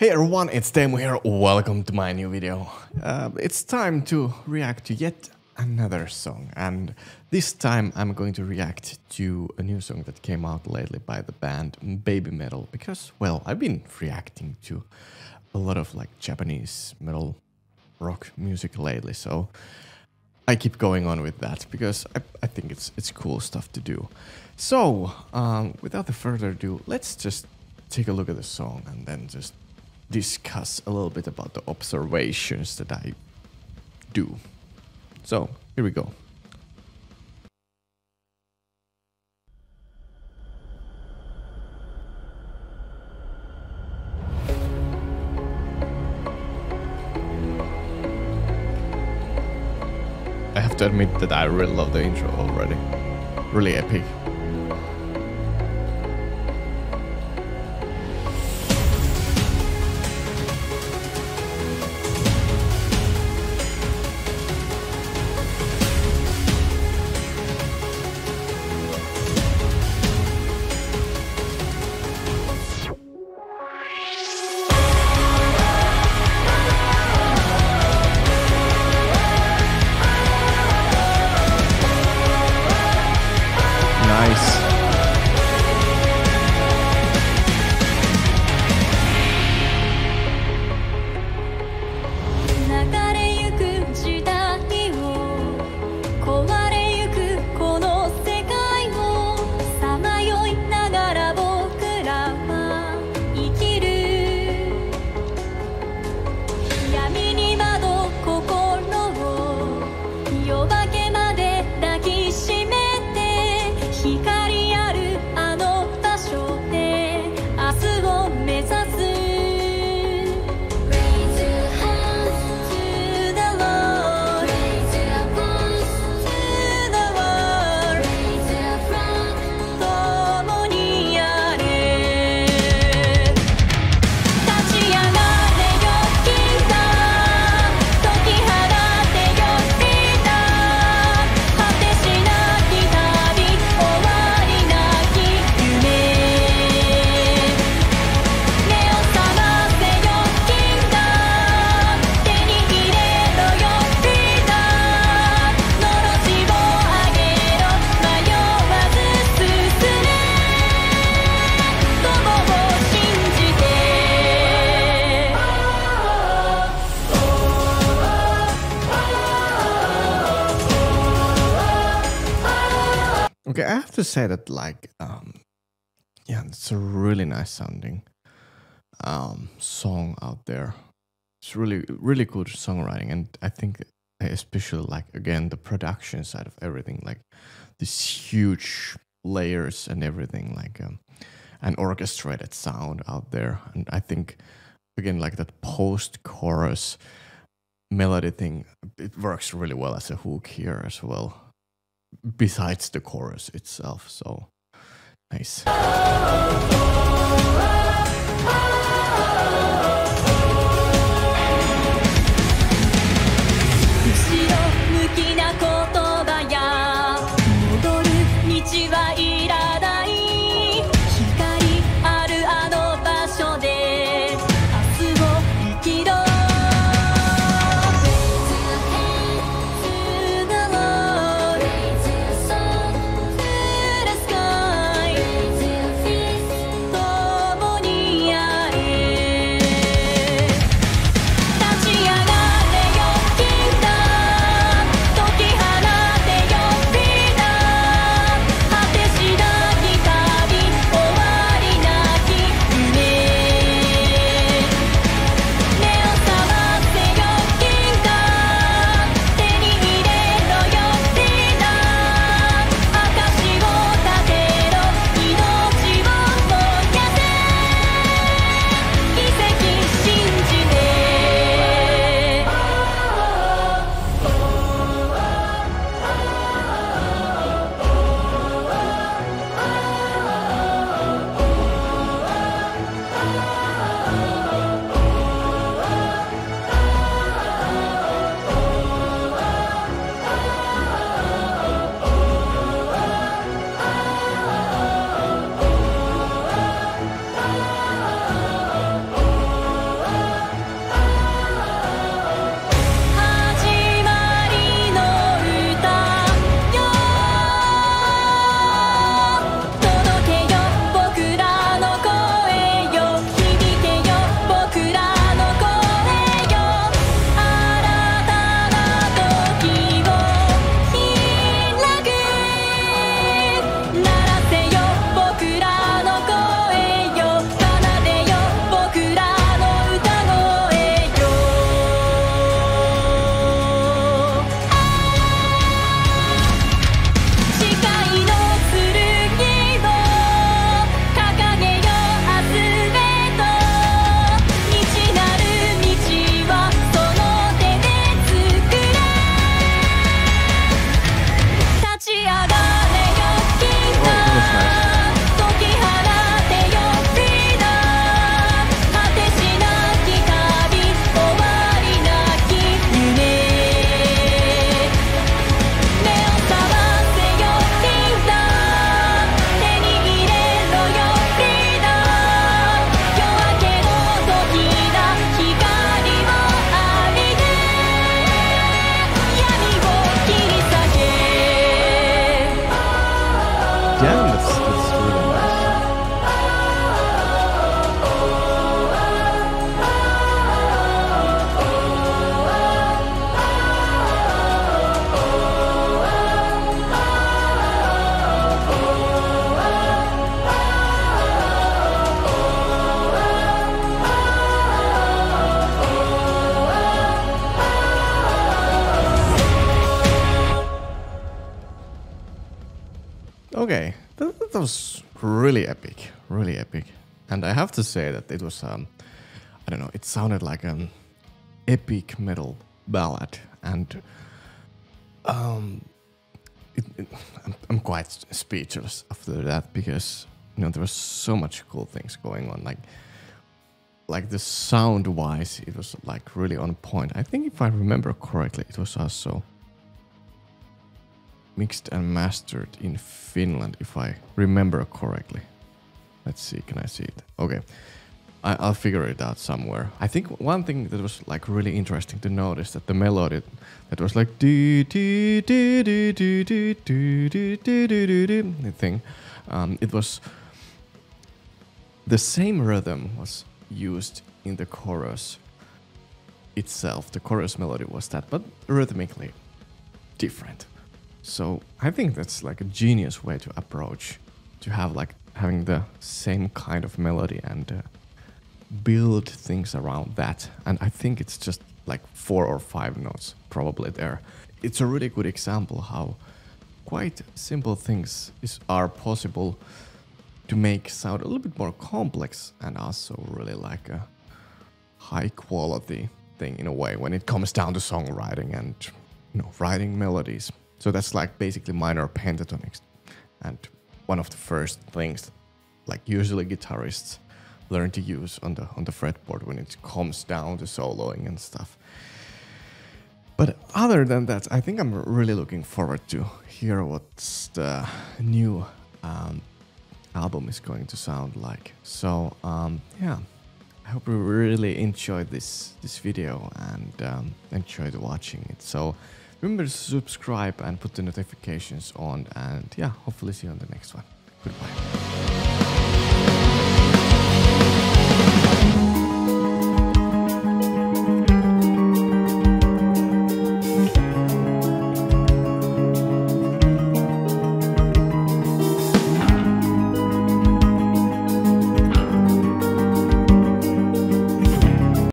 Hey everyone, it's Teemu here. Welcome to my new video. Uh, it's time to react to yet another song, and this time I'm going to react to a new song that came out lately by the band Baby Metal because, well, I've been reacting to a lot of like Japanese metal rock music lately, so I keep going on with that because I, I think it's it's cool stuff to do. So, um, without the further ado, let's just take a look at the song and then just discuss a little bit about the observations that I do. So, here we go. I have to admit that I really love the intro already. Really epic. I have to say that like um yeah, it's a really nice sounding um song out there. It's really really good songwriting and I think especially like again the production side of everything like these huge layers and everything like um, an orchestrated sound out there and I think again like that post chorus melody thing it works really well as a hook here as well besides the chorus itself. So nice. Really epic, really epic. And I have to say that it was, um, I don't know, it sounded like an epic metal ballad, and um, it, it, I'm, I'm quite speechless after that because you know there was so much cool things going on, like like the sound wise, it was like really on point. I think if I remember correctly, it was also mixed and mastered in Finland, if I remember correctly. Let's see, can I see it? Okay, I, will figure it out somewhere. I think one thing that was like really interesting to notice that the melody that was like thing, um, it was the same rhythm was used in the chorus itself. The chorus melody was that, but rhythmically different. So I think that's like a genius way to approach to have like having the same kind of melody and uh, build things around that. And I think it's just like four or five notes probably there. It's a really good example how quite simple things is, are possible to make sound a little bit more complex and also really like a high quality thing in a way when it comes down to songwriting and you know writing melodies. So that's like basically minor pentatonics and one of the first things like usually guitarists learn to use on the on the fretboard when it comes down to soloing and stuff. But other than that, I think I'm really looking forward to hear what the new um, album is going to sound like. So um, yeah, I hope you really enjoyed this this video and um, enjoyed watching it. So remember to subscribe and put the notifications on, and yeah, hopefully see you on the next one. Goodbye.